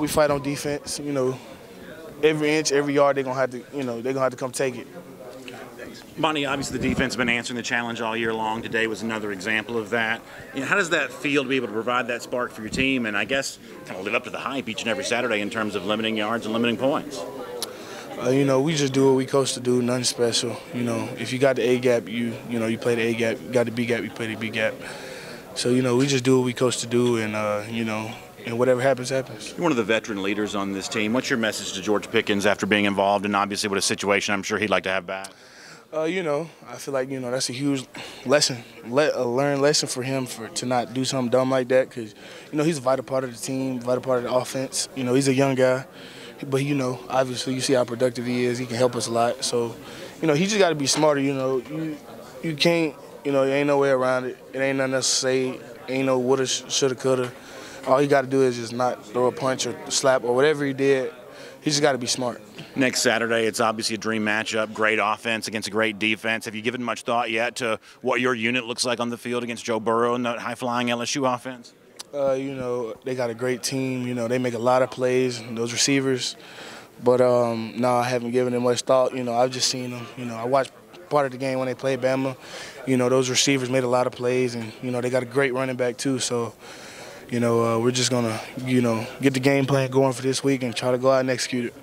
We fight on defense. You know, every inch, every yard, they're gonna have to, you know, they're gonna have to come take it. Monty, obviously the defense has been answering the challenge all year long. Today was another example of that. You know, how does that feel to be able to provide that spark for your team and I guess kind of live up to the hype each and every Saturday in terms of limiting yards and limiting points? Uh, you know, we just do what we coach to do, nothing special. You know, if you got the A gap, you you know you play the A gap. You got the B gap, you play the B gap. So you know, we just do what we coach to do, and uh, you know, and whatever happens, happens. You're one of the veteran leaders on this team. What's your message to George Pickens after being involved and obviously with a situation I'm sure he'd like to have back? Uh, you know, I feel like you know that's a huge lesson, le- a learned lesson for him for to not do something dumb like that because you know he's a vital part of the team, vital part of the offense. You know, he's a young guy, but you know, obviously you see how productive he is. He can help us a lot. So, you know, he just got to be smarter. You know, you you can't, you know, there ain't no way around it. It ain't nothing else to say. Ain't no woulda, shoulda, coulda. All he got to do is just not throw a punch or slap or whatever he did. He just got to be smart. Next Saturday, it's obviously a dream matchup. Great offense against a great defense. Have you given much thought yet to what your unit looks like on the field against Joe Burrow and that high flying LSU offense? Uh, you know, they got a great team. You know, they make a lot of plays, those receivers. But um, no, I haven't given them much thought. You know, I've just seen them. You know, I watched part of the game when they played Bama. You know, those receivers made a lot of plays, and you know they got a great running back too. So, you know, uh, we're just gonna, you know, get the game plan going for this week and try to go out and execute it.